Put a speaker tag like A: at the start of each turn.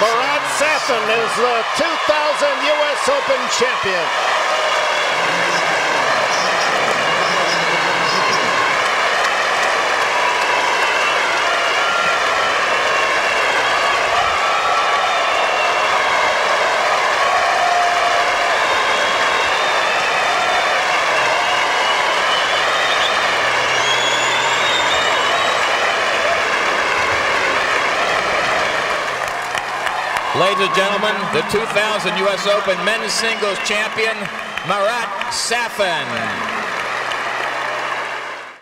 A: Marat Safin is the 2000 U.S. Open champion.
B: Ladies and gentlemen, the 2000 U.S. Open men's singles champion, Marat Safin.